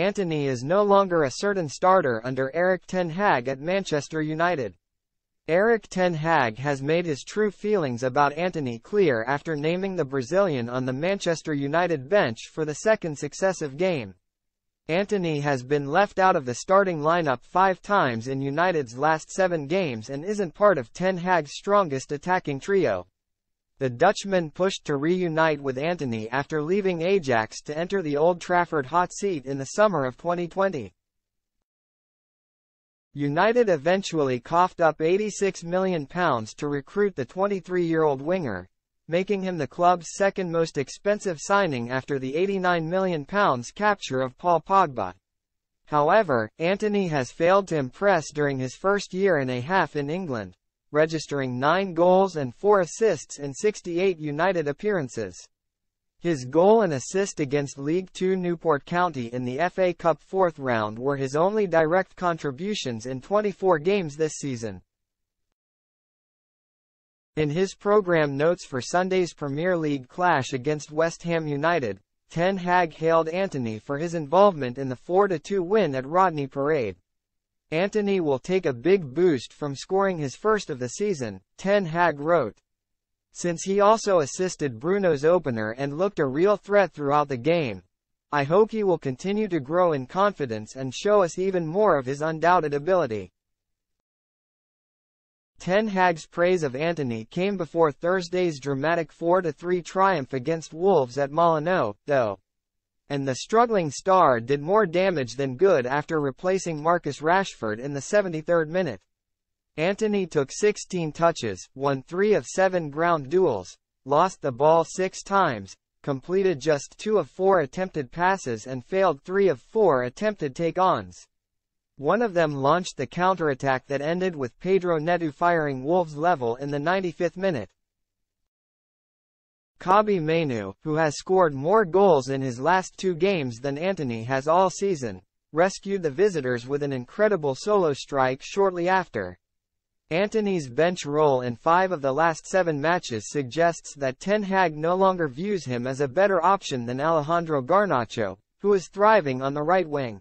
Antony is no longer a certain starter under Erik ten Hag at Manchester United. Erik ten Hag has made his true feelings about Antony clear after naming the Brazilian on the Manchester United bench for the second successive game. Antony has been left out of the starting lineup five times in United's last seven games and isn't part of Ten Hag's strongest attacking trio. The Dutchman pushed to reunite with Antony after leaving Ajax to enter the Old Trafford hot seat in the summer of 2020. United eventually coughed up £86 million to recruit the 23-year-old winger, making him the club's second most expensive signing after the £89 million capture of Paul Pogba. However, Antony has failed to impress during his first year and a half in England, registering 9 goals and 4 assists in 68 United appearances. His goal and assist against League Two Newport County in the FA Cup fourth round were his only direct contributions in 24 games this season. In his program notes for Sunday's Premier League clash against West Ham United, Ten Hag hailed Antony for his involvement in the 4-2 win at Rodney Parade. Antony will take a big boost from scoring his first of the season, Ten Hag wrote. Since he also assisted Bruno's opener and looked a real threat throughout the game, I hope he will continue to grow in confidence and show us even more of his undoubted ability. Ten Hag's praise of Antony came before Thursday's dramatic 4-3 triumph against Wolves at Molineux, though. And the struggling star did more damage than good after replacing Marcus Rashford in the 73rd minute. Antony took 16 touches, won 3 of 7 ground duels, lost the ball 6 times, completed just 2 of 4 attempted passes and failed 3 of 4 attempted take-ons. One of them launched the counterattack that ended with Pedro Neto firing Wolves level in the 95th minute. Kobbie Mainoo, who has scored more goals in his last two games than Antony has all season, rescued the visitors with an incredible solo strike shortly after. Antony's bench role in five of the last seven matches suggests that Ten Hag no longer views him as a better option than Alejandro Garnacho, who is thriving on the right wing.